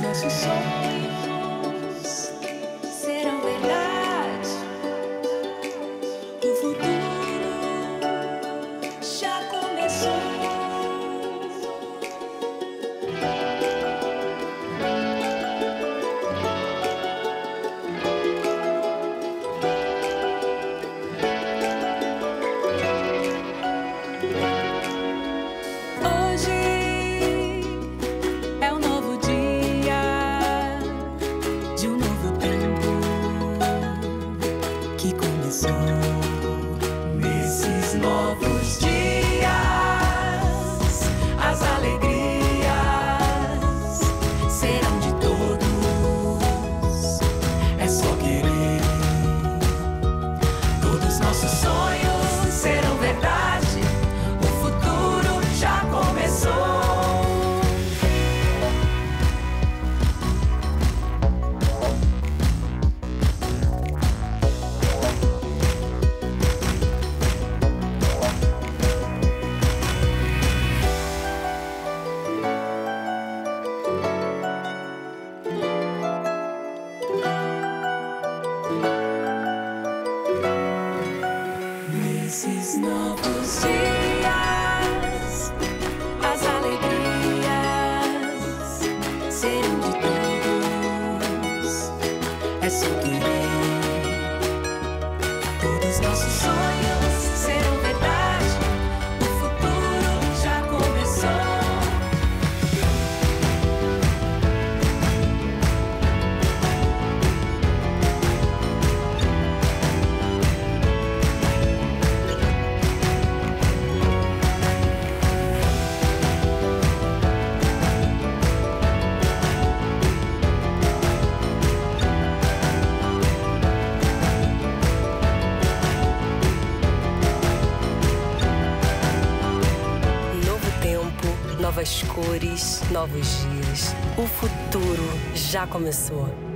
necessary. something novas cores, novos dias. O futuro já começou.